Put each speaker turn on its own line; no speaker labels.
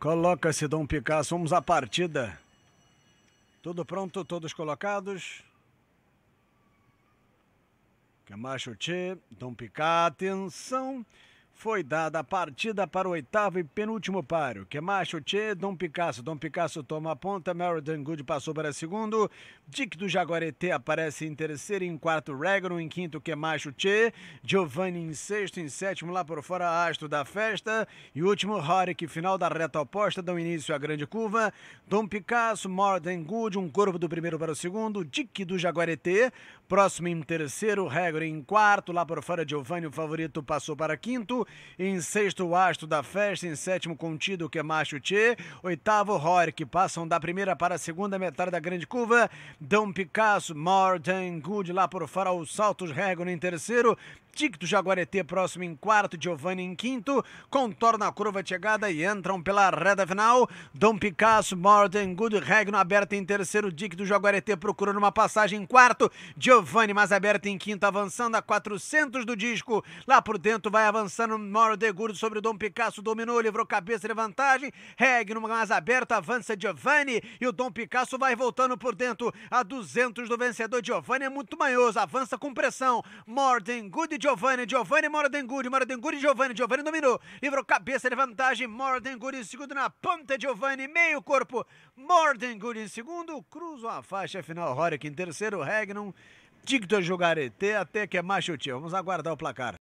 Coloca-se Dom Picasso, vamos à partida. Tudo pronto, todos colocados. Camacho Che, Dom Picasso, atenção. Foi dada a partida para o oitavo e penúltimo páreo. Kemacho Che, Dom Picasso. Dom Picasso toma a ponta. Meriden Good passou para segundo. Dick do Jaguareté aparece em terceiro. Em quarto, Regno. Em quinto, Kemacho Che. Giovanni em sexto. Em sétimo, lá por fora, Astro da festa. E último, Horik. Final da reta oposta. Dão início à grande curva. Dom Picasso, Morden Good. Um corpo do primeiro para o segundo. Dick do Jaguareté. Próximo em terceiro, Regno em quarto. Lá por fora, Giovanni, o favorito, passou para quinto. Em sexto, o Astro da Festa. Em sétimo, Contido, que é Macho Tchê. Oitavo, Rory, que passam da primeira para a segunda metade da grande curva. Dom Picasso, Martin Good lá por fora. Os Saltos Regon em terceiro. Tic do Jaguareté próximo em quarto, Giovanni em quinto, contorna a curva de chegada e entram pela reta final. Dom Picasso, Martin Good, Regno aberto em terceiro, Dick do Jaguareté procurando uma passagem em quarto, Giovanni mais aberto em quinto, avançando a 400 do disco. Lá por dentro vai avançando Martin Good sobre o Dom Picasso, dominou, livrou cabeça de vantagem. Regno mais aberto, avança Giovanni e o Dom Picasso vai voltando por dentro a 200 do vencedor. Giovanni é muito manhoso, avança com pressão. Martin Good Giovanni, Giovanni Moradenguri, Moradenguri, Giovanni, Giovanni dominou, livrou cabeça de vantagem, Moradenguri em segundo na ponta, Giovanni, meio corpo, Moradenguri em segundo, cruza a faixa final, Rorick em terceiro, Regnon, Dictor Jogarete, até que é macho tio, vamos aguardar o placar.